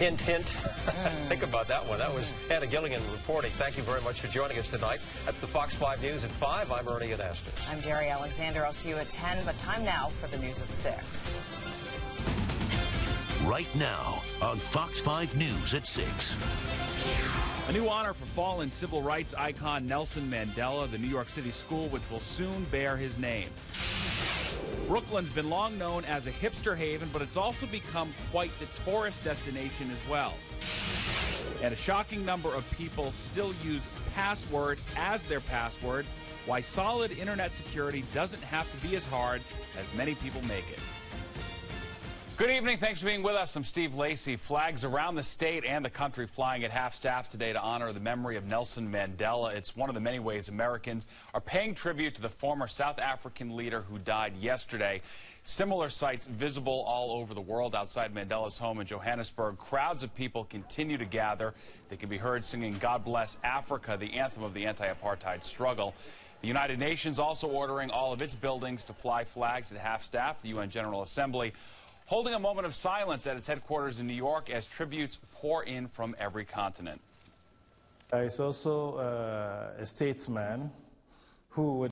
Hint, hint. Think about that one. That was Anna Gilligan reporting. Thank you very much for joining us tonight. That's the Fox 5 News at 5. I'm Ernie Anastos. I'm Dari Alexander. I'll see you at 10, but time now for the news at 6. Right now on Fox 5 News at 6. A new honor for fallen civil rights icon Nelson Mandela, the New York City school, which will soon bear his name. Brooklyn's been long known as a hipster haven, but it's also become quite the tourist destination as well. And a shocking number of people still use password as their password. Why solid internet security doesn't have to be as hard as many people make it. Good evening. Thanks for being with us. I'm Steve Lacy. Flags around the state and the country flying at half staff today to honor the memory of Nelson Mandela. It's one of the many ways Americans are paying tribute to the former South African leader who died yesterday. Similar sights visible all over the world outside Mandela's home in Johannesburg. Crowds of people continue to gather. They can be heard singing God Bless Africa, the anthem of the anti-apartheid struggle. The United Nations also ordering all of its buildings to fly flags at half staff. The UN General Assembly holding a moment of silence at its headquarters in New York as tributes pour in from every continent. Is also uh, a statesman who would